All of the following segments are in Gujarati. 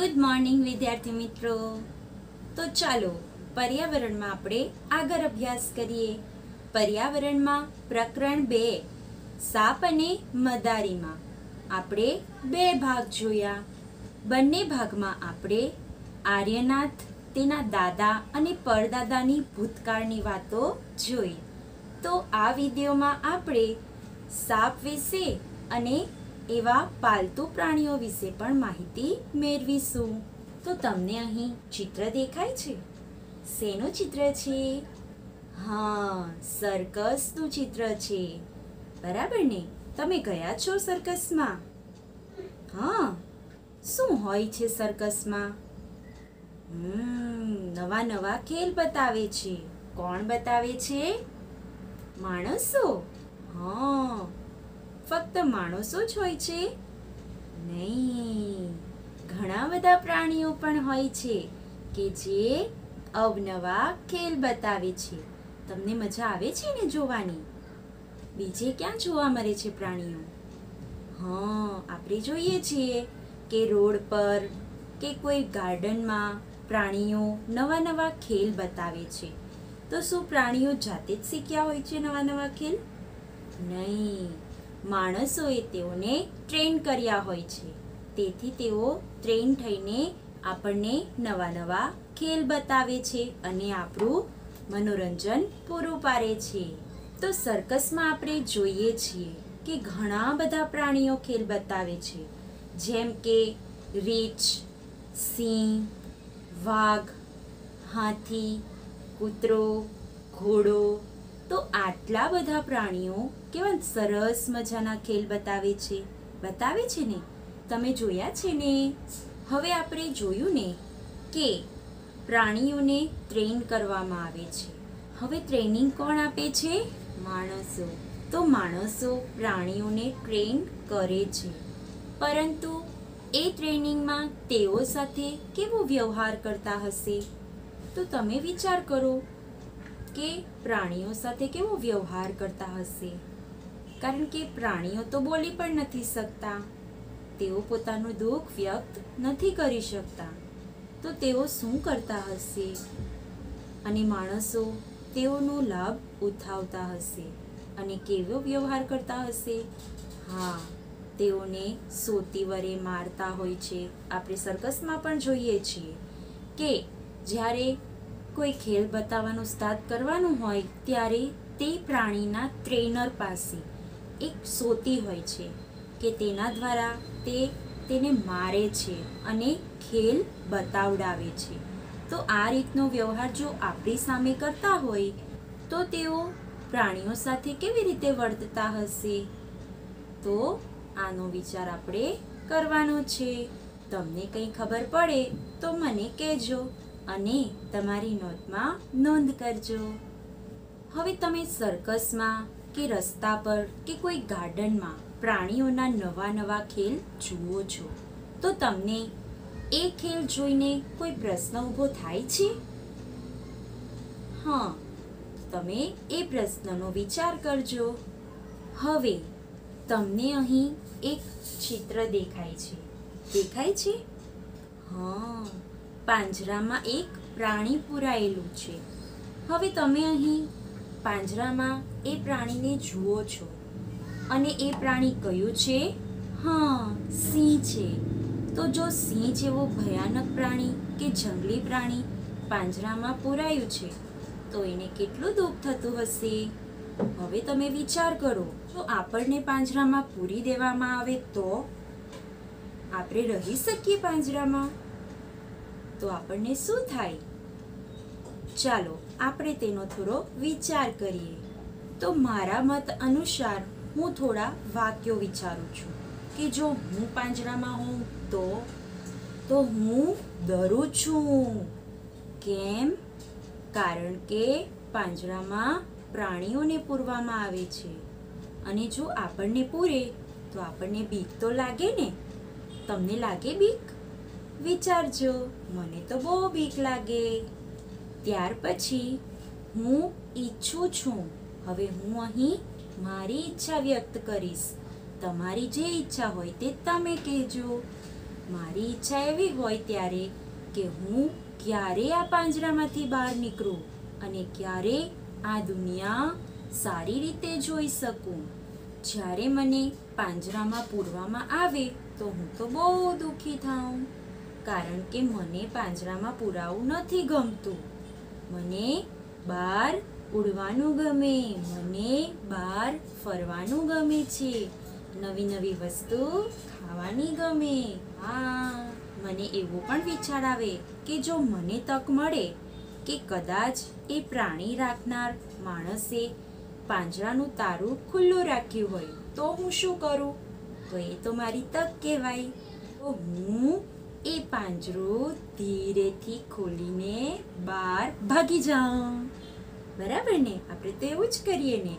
ગુડ મોર્નિંગ વિદ્યાર્થી મિત્રો. તો ચાલો, પર્યાવરણમાં આપણે આગળ અભ્યાસ કરીએ. પર્યાવરણમાં પ્રકરણ બે, સાપ અને મદારીમાં. આપણે બે ભાગ જોયા. બંને ભાગમાં આપણે આર્યનાથ, તેના દાદા અને પરદાદાની ભૂતકાળની વાતો જોઈ. તો આ વિડીયોમાં આપણે સાપ વિશે અને એવા પાલતુ પ્રાણીઓ વિશે પણ માહિતી મેળવીશું. તો તમને અહીં ચિત્ર દેખાય છે. શેનું ચિત્ર છે? હા સર્કસનું ચિત્ર છે. બરાબર ને? તમે ગયા છો સર્કસમાં હા. શું હોય છે સર્કસમાં નવા નવા ખેલ બતાવે છે. કોણ બતાવે છે? માણસો? હા. ફક્ત માણસો જ હોય છે? નહીં. ઘણા બધા પ્રાણીઓ પણ હોય છે કે જે અવનવા ખેલ બતાવે છે. તમને મજા આવે છે ને જોવાની? બીજે ક્યાં જોવા મળે છે પ્રાણીઓ? હા, આપણે જોઈએ છીએ કે રોડ પર કે કોઈ ગાર્ડનમાં પ્રાણીઓ નવા નવા ખેલ બતાવે છે. તો શું પ્રાણીઓ જાતે જ શીખ્યા હોય છે નવા નવા ખેલ? નહીં. માણસોએ તેઓને ટ્રેન કર્યા હોય છે. તેથી તેઓ ટ્રેન થઈને આપણને નવા નવા ખેલ બતાવે છે અને આપણું મનોરંજન પૂરું પાડે છે. તો સર્કસમાં આપણે જોઈએ છીએ કે ઘણા બધા પ્રાણીઓ ખેલ બતાવે છે. જેમ કે રીંછ, સિંહ, વાઘ, હાથી, કૂતરો, ઘોડો તો આટલા બધા પ્રાણીઓ કેવા સરસ મજાના ખેલ બતાવે છે? બતાવે છે ને? તમે જોયા છે ને? હવે આપણે જોયું ને કે પ્રાણીઓને ટ્રેન કરવામાં આવે છે. હવે ટ્રેનિંગ કોણ આપે છે? માણસો. તો માણસો પ્રાણીઓને ટ્રેન કરે છે. પરંતુ એ ટ્રેનિંગમાં તેઓ સાથે કેવો વ્યવહાર કરતા હશે? તો તમે વિચાર કરો. કે પ્રાણીઓ સાથે કેવો વ્યવહાર કરતા હશે? કારણ કે પ્રાણીઓ તો બોલી પણ નથી શકતા. તેઓ પોતાનું દુઃખ વ્યક્ત નથી કરી શકતા. તો તેઓ શું કરતા હશે? અને માણસો તેઓનો લાભ ઉઠાવતા હશે અને કેવો વ્યવહાર કરતા હશે? હા, તેઓને સોતી વરે મારતા હોય છે. આપણે સર્કસમાં પણ જોઈએ છીએ કે જ્યારે કોઈ ખેલ બતાવવાનું સ્ટાર્ટ કરવાનું હોય ત્યારે તે પ્રાણીના ટ્રેનર પાસે એક સોતી હોય છે કે તેના દ્વારા તે તેને મારે છે અને ખેલ બતાવડાવે છે. તો આ રીતનો વ્યવહાર જો આપણી સામે કરતા હોય, તો તેઓ પ્રાણીઓ સાથે કેવી રીતે વર્તતા હશે? તો આનો વિચાર આપણે કરવાનો છે. તમને કંઈ ખબર પડે તો મને કહેજો. અને તમારી નોંધમાં નોંધ કરજો. હવે તમે સર્કસમાં કે રસ્તા પર કે કોઈ ગાર્ડનમાં પ્રાણીઓના નવા નવા ખેલ જુઓ છો, તો તમને એ ખેલ જોઈને કોઈ પ્રશ્ન ઊભો થાય છે? હા, તમે એ પ્રશ્નનો વિચાર કરજો. હવે તમને અહીં એક ચિત્ર દેખાય છે. દેખાય છે? હા. પાંજરામાં એક પ્રાણી પુરાયેલું છે. હવે તમે અહીં પાંજરામાં એ પ્રાણીને જુઓ છો. અને એ પ્રાણી કયું છે? હા, સિંહ છે. તો જો સિંહ જેવો ભયાનક પ્રાણી કે જંગલી પ્રાણી પાંજરામાં પુરાયું છે, તો એને કેટલું દુઃખ થતું હશે? હવે તમે વિચાર કરો, જો આપણને પાંજરામાં પૂરી દેવામાં આવે તો? આપણે રહી શકીએ પાંજરામાં? તો આપણને શું થાય? ચાલો, આપણે તેનો થોડો વિચાર કરીએ. તો મારા મત અનુસાર, હું થોડા વાક્યો વિચારું છું. કે જો હું પાંજરામાં હોઉં, તો? તો હું ડરું છું. કેમ? કારણ કે પાંજરામાં પ્રાણીઓને પૂરવામાં આવે છે. અને જો આપણને પૂરે, તો આપણને બીક તો લાગે ને? તમને લાગે બીક? વિચારજો, મને તો બહુ બીક લાગે. ત્યાર પછી હું ઈચ્છું છું, હવે હું અહીં મારી ઈચ્છા વ્યક્ત કરીશ. તમારી જે ઈચ્છા હોય તે તમે કહેજો. મારી ઈચ્છા એવી હોય ત્યારે કે હું ક્યારે આ પાંજરામાંથી બહાર નીકળું અને ક્યારે આ દુનિયા સારી રીતે જોઈ શકું. જ્યારે મને પાંજરામાં પૂરવામાં આવે તો હું તો બહુ દુઃખી થાઉં. કારણ કે મને પાંજરામાં પુરાવું નથી ગમતું. મને બહાર ઉડવાનું ગમે, મને બહાર ફરવાનું ગમે છે. નવી નવી વસ્તુ ખાવાની ગમે. હા, મને એવો પણ વિચાર આવે કે જો મને તક મળે કે કદાચ એ પ્રાણી રાખનાર માણસે પાંજરાનું તારું ખુલ્લું રાખ્યું હોય તો હું શું કરું? તો એ તો મારી તક કહેવાય. તો હું એ પાંજરું ધીરેથી ખોલીને બહાર ભાગી જાઉં. બરાબર ને? આપણે તો એવું જ કરીએ ને.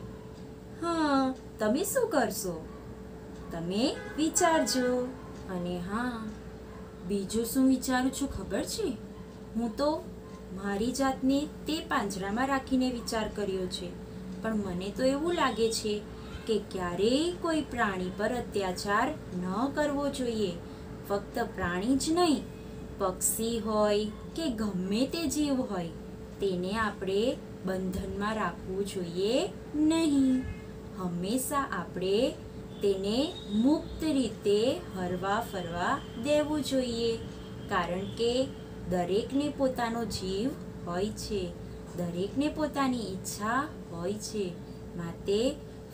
હા, તમે શું કરશો? તમે વિચારજો. અને હા, બીજું શું વિચારું છું ખબર છે? હું તો મારી જાતને તે પાંજરામાં રાખીને વિચાર કર્યો છે. પણ મને તો એવું લાગે છે કે ક્યારેય કોઈ પ્રાણી પર અત્યાચાર ન કરવો જોઈએ. ફક્ત પ્રાણી જ નહીં, પક્ષી હોય કે ગમે તે જીવ હોય, તેને આપણે બંધનમાં રાખવું જોઈએ નહીં. હંમેશા આપણે તેને મુક્ત રીતે હરવા ફરવા દેવું જોઈએ, કારણ કે દરેકને પોતાનો જીવ હોય છે, દરેકને પોતાની ઈચ્છા હોય છે, માટે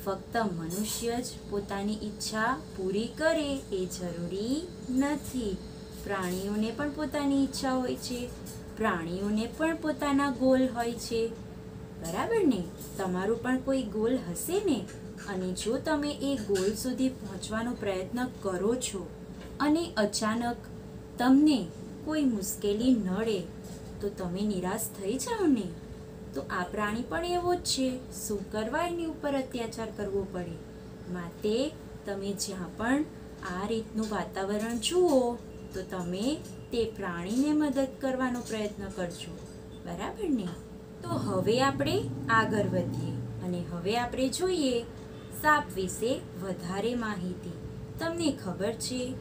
ફક્ત મનુષ્ય જ પોતાની ઈચ્છા પૂરી કરે એ જરૂરી નથી. પ્રાણીઓને પણ પોતાની ઈચ્છા હોય છે. પ્રાણીઓને પણ પોતાના ગોલ હોય છે. બરાબર ને? તમારું પણ કોઈ ગોલ હશે ને? અને જો તમે એ ગોલ સુધી પહોંચવાનો પ્રયત્ન કરો છો અને અચાનક તમને કોઈ મુશ્કેલી નડે, તો તમે નિરાશ થઈ જાઓ ને. તો આ પ્રાણી પણ એવો જ છે. શું કરવા એની ઉપર અત્યાચાર કરવો પડે? માટે તમે જ્યાં પણ આ રીતનું વાતાવરણ જુઓ, તો તમે તે પ્રાણીને મદદ કરવાનો પ્રયત્ન કરજો. બરાબર ને? તો હવે આપણે આગળ વધીએ અને હવે આપણે જોઈએ સાપ વિશે વધારે માહિતી. તમને ખબર છે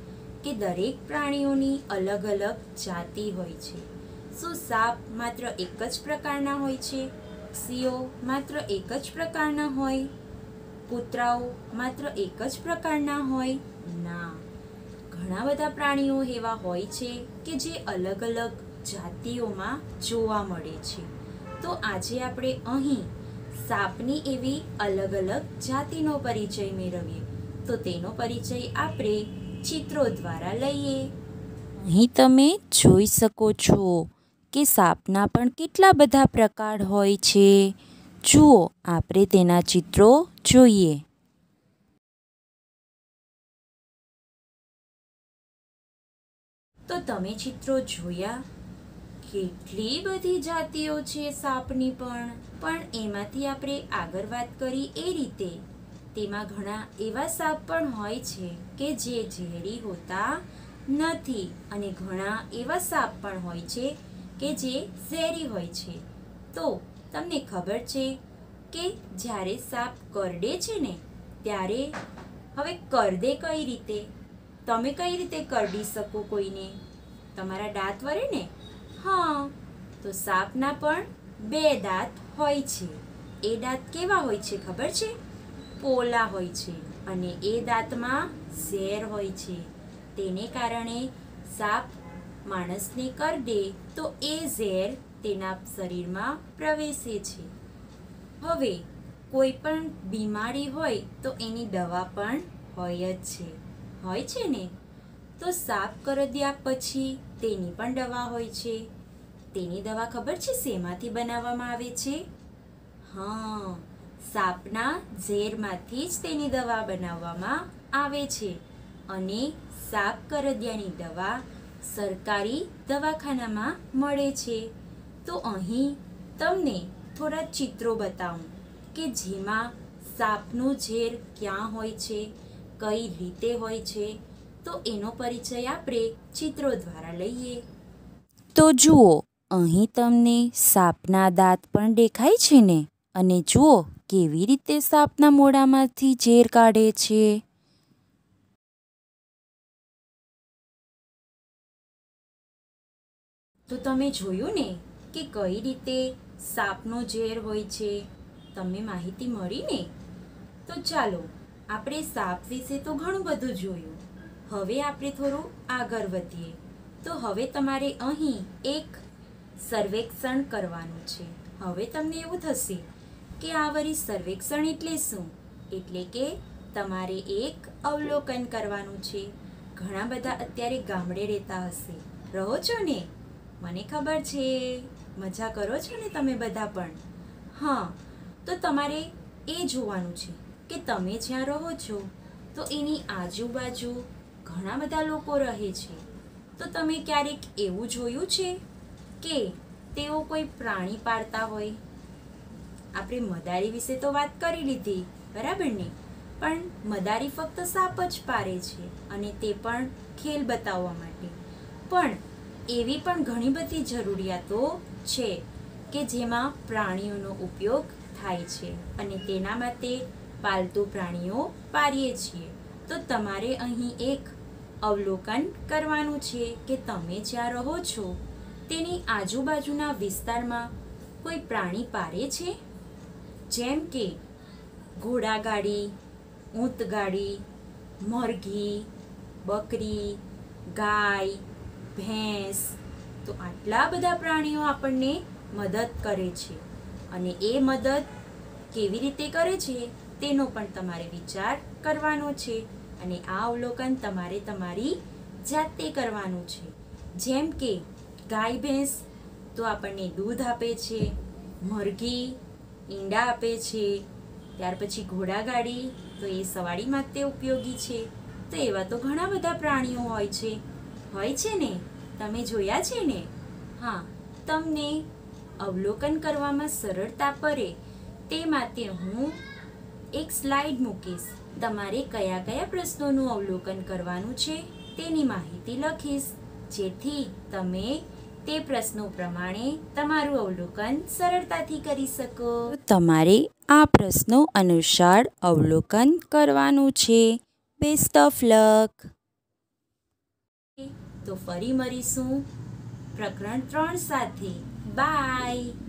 કે દરેક પ્રાણીઓની અલગ અલગ જાતિ હોય છે. શું સાપ માત્ર એક જ પ્રકારના હોય છે. પક્ષીઓ માત્ર એક જ પ્રકારના હોય. કૂતરાઓ માત્ર એક જ પ્રકારના હોય. ના. ઘણા બધા પ્રાણીઓ એવા હોય છે કે જે અલગ અલગ જાતિઓમાં જોવા મળે છે. તો આજે આપણે અહીં સાપની એવી અલગ અલગ જાતિનો પરિચય મેળવીએ. તો તેનો પરિચય આપણે ચિત્રો દ્વારા લઈએ. અહીં તમે જોઈ શકો છો કે સાપના પણ કેટલા બધા પ્રકાર હોય છે? જુઓ, આપણે તેના ચિત્રો જોઈએ. તો તમે ચિત્રો જોયા? કેટલી બધી જાતિઓ છે સાપની પણ. પણ એમાંથી આપણે આગળ વાત કરી એ રીતે. તેમાં ઘણા એવા સાપ પણ હોય છે કે જે ઝેરી હોતા નથી. અને ઘણા એવા સાપ પણ હોય છે કે જે ઝેરી હોય છે. તો તમને ખબર છે કે જ્યારે સાપ કરડે છે ને, ત્યારે હવે કરડે કઈ રીતે? તમે કઈ રીતે કરડી શકો કોઈને? તમારા દાંત વરે ને? હા, તો સાપના પણ બે દાંત હોય છે. એ દાંત કેવા હોય છે ખબર છે? પોલા હોય છે અને એ દાંતમાં ઝેર હોય છે. તેને કારણે સાપ માણસને કરડે તો એ ઝેર તેના શરીરમાં પ્રવેશે છે. હવે, કોઈ પણ બીમારી હોય તો એની દવા પણ હોય જ છે. હોય છે ને? તો સાપ કરદ્યા પછી તેની પણ દવા હોય છે. તેની દવા ખબર છે શેમાંથી બનાવવામાં આવે છે? હા, સાપના ઝેરમાંથી જ તેની દવા બનાવવામાં આવે છે. અને સાપ કરદિયાની દવા સરકારી દવાખાનામાં મળે છે. તો અહીં તમને થોડા ચિત્રો બતાવું કે જેમાં સાપનું ઝેર ક્યાં હોય છે, કઈ રીતે હોય છે. તો એનો પરિચય આપણે ચિત્રો દ્વારા લઈએ. તો જુઓ, અહીં તમને સાપના દાંત પણ દેખાય છે ને? અને જુઓ, કેવી રીતે સાપના મોઢામાંથી ઝેર કાઢે છે. તો તમે જોયું ને કે કઈ રીતે સાપનો ઝેર હોય છે? તમને માહિતી મળી ને? તો ચાલો, આપણે સાપ વિશે તો ઘણું બધું જોયું. હવે આપણે થોડું આગળ વધીએ. તો હવે તમારે અહીં એક સર્વેક્ષણ કરવાનું છે. હવે તમને એવું થશે કે આ વરી સર્વેક્ષણ એટલે શું? એટલે કે તમારે એક અવલોકન કરવાનું છે. ઘણા બધા અત્યારે ગામડે રહેતા હશે. રહો છો ને? મને ખબર છે. મજા કરો છો ને તમે બધા પણ? હા, તો તમારે એ જોવાનું છે કે તમે જ્યાં રહો છો, તો એની આજુબાજુ ઘણા બધા લોકો રહે છે. તો તમે ક્યારેક એવું જોયું છે કે તેઓ કોઈ પ્રાણી પાળતા હોય? આપણે મદારી વિશે તો વાત કરી લીધી, બરાબર ને? પણ મદારી ફક્ત સાપ જ પારે છે અને તે પણ ખેલ બતાવવા માટે. પણ એવી પણ ઘણી બધી જરૂરિયાતો છે કે જેમાં પ્રાણીઓનો ઉપયોગ થાય છે અને તેના માટે પાલતુ પ્રાણીઓ પાળીએ છીએ. તો તમારે અહીં એક અવલોકન કરવાનું છે કે તમે જ્યાં રહો છો, તેની આજુબાજુના વિસ્તારમાં કોઈ પ્રાણી પારે છે? જેમ કે ઘોડાગાડી, ઊંટગાડી, મરઘી, બકરી, ગાય ભેંસ. તો આટલા બધા પ્રાણીઓ આપણને મદદ કરે છે. અને એ મદદ કેવી રીતે કરે છે, તેનો પણ તમારે વિચાર કરવાનો છે. અને આ અવલોકન તમારે તમારી જાતે કરવાનું છે. જેમ કે ગાય ભેંસ તો આપણને દૂધ આપે છે, મરઘી, ઈંડા આપે છે, ત્યાર પછી ઘોડાગાડી તો એ સવારી માટે ઉપયોગી છે. તો એવા તો ઘણા બધા પ્રાણીઓ હોય છે. હોય છે ને? તમે જોયા છે ને? હા, તમને અવલોકન કરવામાં સરળતા પડે. તે માટે હું એક સ્લાઇડ મૂકીશ. તમારે કયા કયા પ્રશ્નોનું અવલોકન કરવાનું છે તેની માહિતી લખીશ. જેથી તમે તે પ્રશ્નો પ્રમાણે તમારું અવલોકન સરળતાથી કરી શકો. તમારે આ પ્રશ્નો અનુસાર અવલોકન કરવાનું છે. Best of luck. તો ફરી મળીશું પ્રકરણ ત્રણ સાથે. બાય